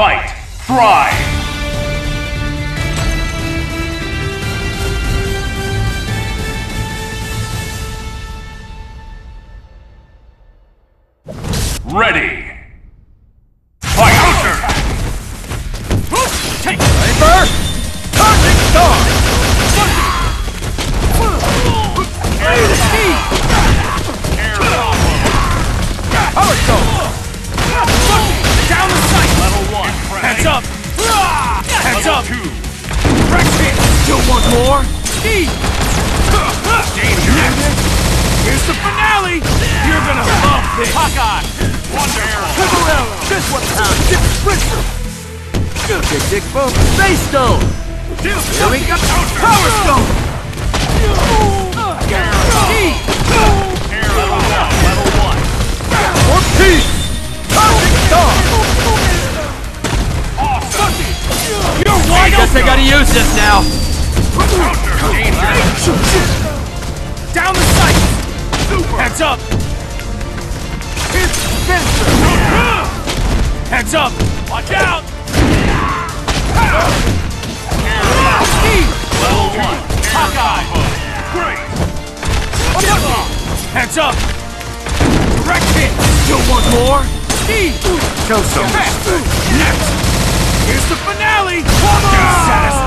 Fight! Thrive! Ready! Fight! Counter! Take Viper! Want more? Ski! Danger! Here's the finale! You're gonna love this! Hawkeye! Wonderful! Pivarella! This one counts! Dip Sprinter! Tick Tick Boom! Space Stone! Here we go! Power Stone! Ski! Level 1. Level 1. For peace! Charging Star! Awesome! You're wide Guess I gotta use this now. Down the sight! Heads up! Here's Spencer! Heads up! Watch out! Ski! Level 1. Hawkeye! Great! Heads up! Direct hit! Still want more? Ski! Show some respect. Next! Here's the finale! Satisfied yet?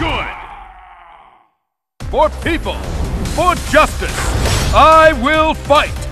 Good! For people, for justice, I will fight!